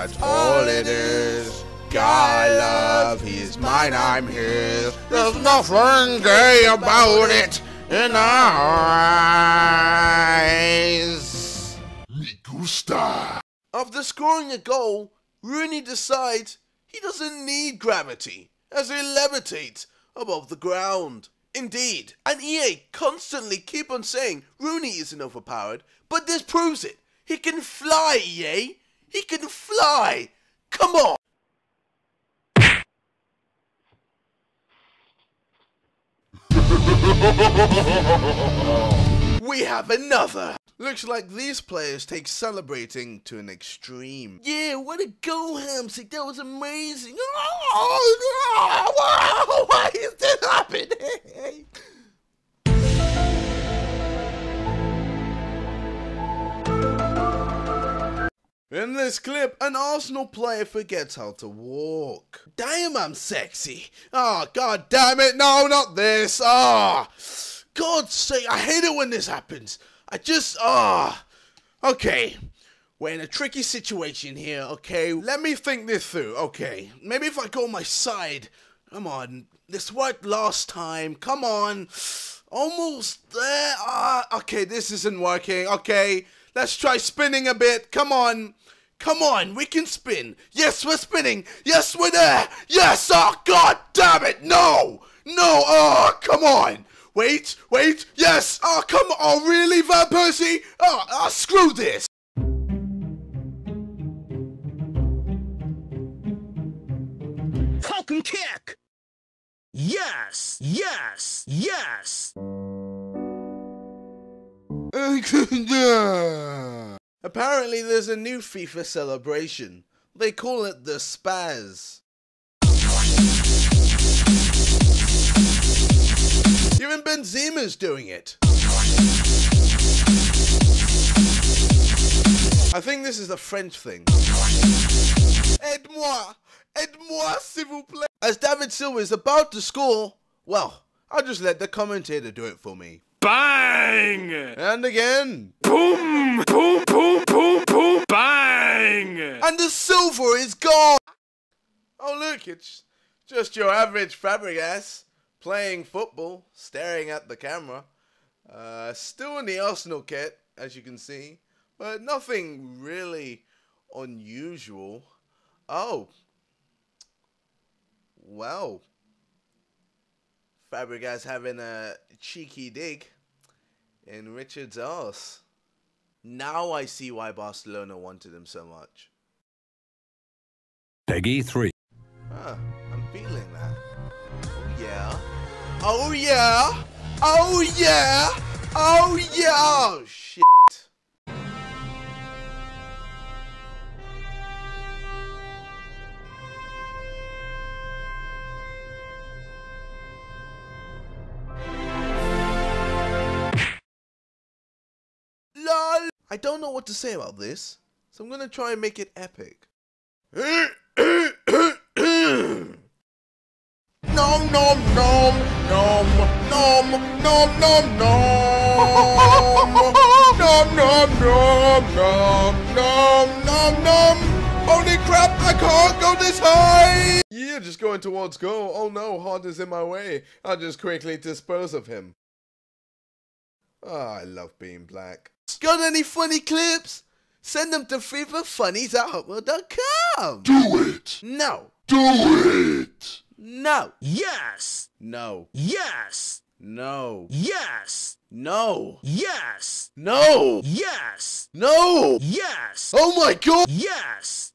That's all it is. God love, he's mine, I'm his. There's nothing gay about it in our eyes. Me gusta. After scoring a goal, Rooney decides he doesn't need gravity as he levitates above the ground. Indeed, and EA constantly keep on saying Rooney isn't overpowered, but this proves it. He can fly, EA. He can fly. Come on. we have another. Looks like these players take celebrating to an extreme. Yeah, what a goal, Hamsik. That was amazing. Why is this In this clip, an Arsenal player forgets how to walk. Damn, I'm sexy. Oh, god damn it. No, not this. Ah. Oh, God's sake, I hate it when this happens. I just, ah. Oh. Okay. We're in a tricky situation here, okay? Let me think this through, okay? Maybe if I go on my side. Come on. This worked last time. Come on. Almost there. Ah, okay, this isn't working. Okay, let's try spinning a bit. Come on. Come on, we can spin. Yes, we're spinning. Yes, we're there. Yes, oh, god damn it. No. No, oh, come on. Wait, wait. Yes. Oh, come on. Oh, really, Van Persie? Oh, oh screw this. Falcon kick! Yes! Yes! Yes! Apparently, there's a new FIFA celebration. They call it the Spaz. Even Benzema's doing it. I think this is a French thing. Aide-moi! Aide-moi, s'il vous plaît! As David Silva is about to score, well, I'll just let the commentator do it for me. Bang! And again. Boom! Boom! Boom! Boom! Boom! Bang! And the silver is gone! Oh, look, it's just your average Fabregas playing football, staring at the camera. Uh, still in the Arsenal kit, as you can see, but nothing really unusual. Oh. Well. Fabregas having a cheeky dig in Richard's ass. Now I see why Barcelona wanted him so much. PEGI 3. Huh, I'm feeling that. Oh yeah. Oh yeah. Oh yeah. Oh yeah. Oh shit. I don't know what to say about this, so I'm gonna try and make it epic. nom nom nom nom nom nom nom nom nom nom nom nom nom nom nom Holy crap, I can't go this high! Yeah, just going towards goal. Oh no, Hart is in my way. I'll just quickly dispose of him. Oh, I love being black. Got any funny clips? Send them to FIFAfunnies at hotmail.com. Do it. No. Do it. No. Yes! No. Yes! No. Yes! No. Yes! No. Yes! No. Yes! Oh my god. Yes!